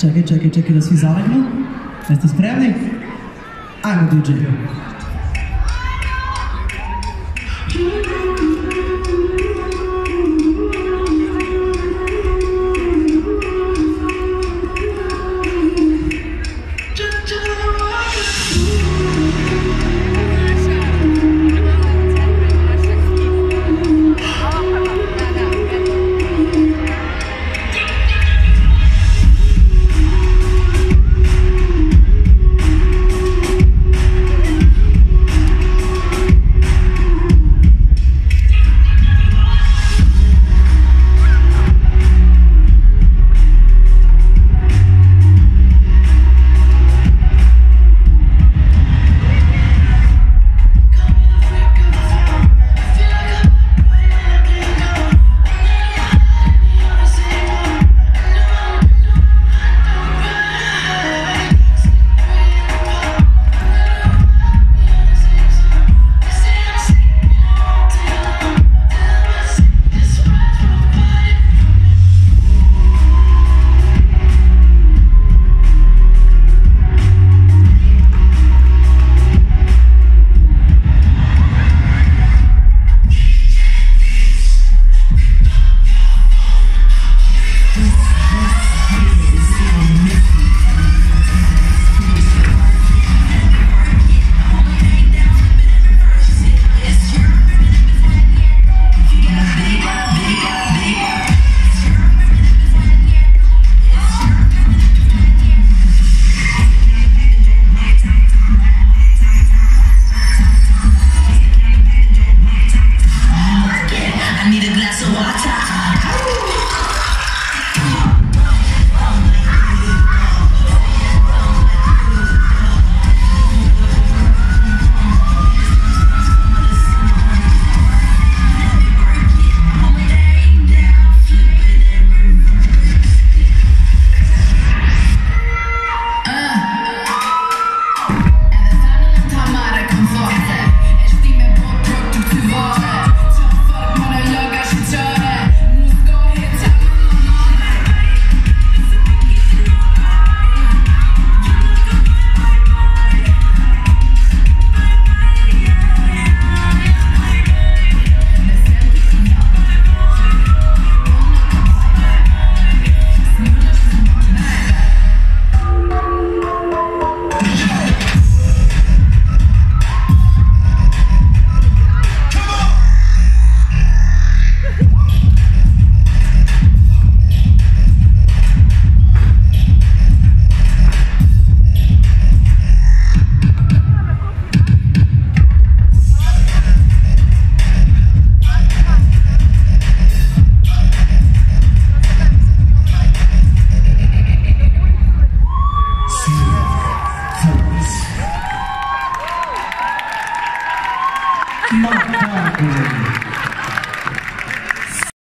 Čekaj, čekaj, čekaj da svi zalegnu. Jeste spremni? Ajmo DJ. マッカー